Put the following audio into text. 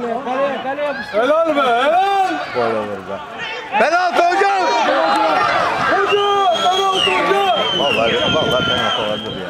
Kaleye kaleye yapıştır. Helal be helal. Gol olur be. Penaltı hocam. Hocam penaltı hocam. Vallahi vallahi penaltı olabilir ya.